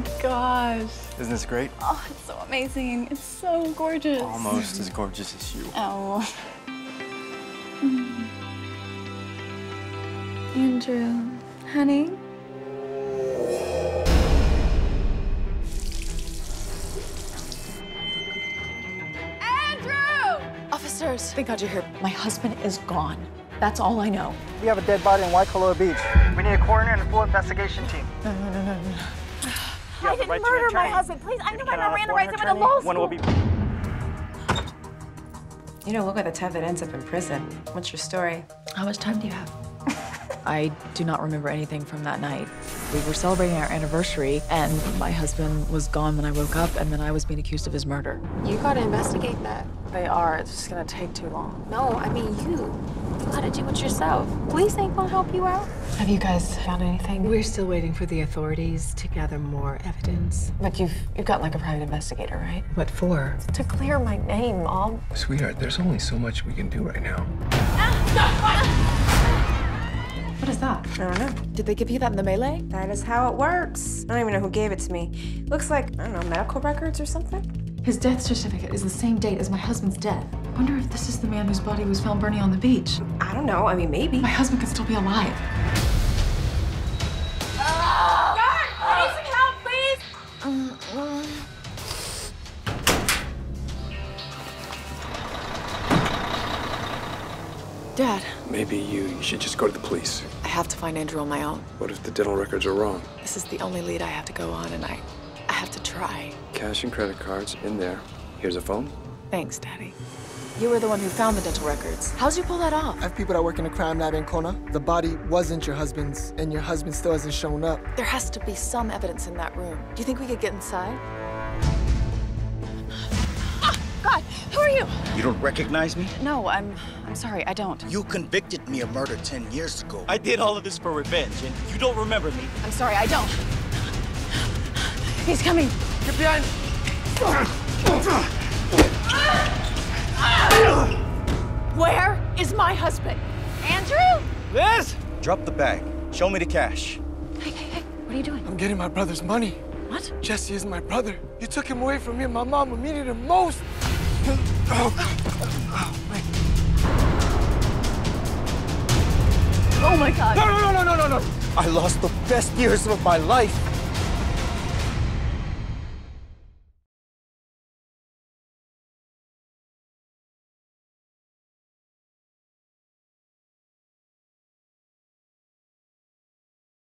my gosh. Isn't this great? Oh, it's so amazing. It's so gorgeous. Almost as gorgeous as you. Oh. Mm. Andrew, honey. Andrew! Officers, thank God you're here. My husband is gone. That's all I know. We have a dead body in Waikoloa Beach. We need a coroner and a full investigation team. No, no, no, no, no. I didn't murder my husband. Please, I know my Miranda rights. I went to law One will school. be. You don't look at the type that ends up in prison. What's your story? How much time do you have? I do not remember anything from that night. We were celebrating our anniversary, and my husband was gone when I woke up, and then I was being accused of his murder. You gotta investigate that. They are. It's just gonna take too long. No, I mean you. You gotta do it yourself. Police ain't gonna help you out. Have you guys found anything? We're still waiting for the authorities to gather more evidence. But you've you've got like a private investigator, right? What for? To clear my name, Mom. Sweetheart, there's only so much we can do right now. Ah! What is that? I don't know. Did they give you that in the melee? That is how it works. I don't even know who gave it to me. Looks like, I don't know, medical records or something? His death certificate is the same date as my husband's death. I wonder if this is the man whose body was found burning on the beach. I don't know. I mean, maybe. My husband could still be alive. Dad, Maybe you, you should just go to the police. I have to find Andrew on my own. What if the dental records are wrong? This is the only lead I have to go on, and I, I have to try. Cash and credit cards in there. Here's a phone. Thanks, Daddy. You were the one who found the dental records. How'd you pull that off? I have people that work in the crime lab in Kona. The body wasn't your husband's, and your husband still hasn't shown up. There has to be some evidence in that room. Do you think we could get inside? God, who are you? You don't recognize me? No, I'm. I'm sorry. I don't. You convicted me of murder 10 years ago. I did all of this for revenge, and you don't remember me. I'm sorry. I don't. He's coming. Get behind! Where is my husband? Andrew? Liz! Drop the bag. Show me the cash. Hey, hey, hey. What are you doing? I'm getting my brother's money. What? Jesse is my brother. You took him away from me and my mom when we needed him most. Oh my God. No, no, no, no, no, no, no! I lost the best years of my life.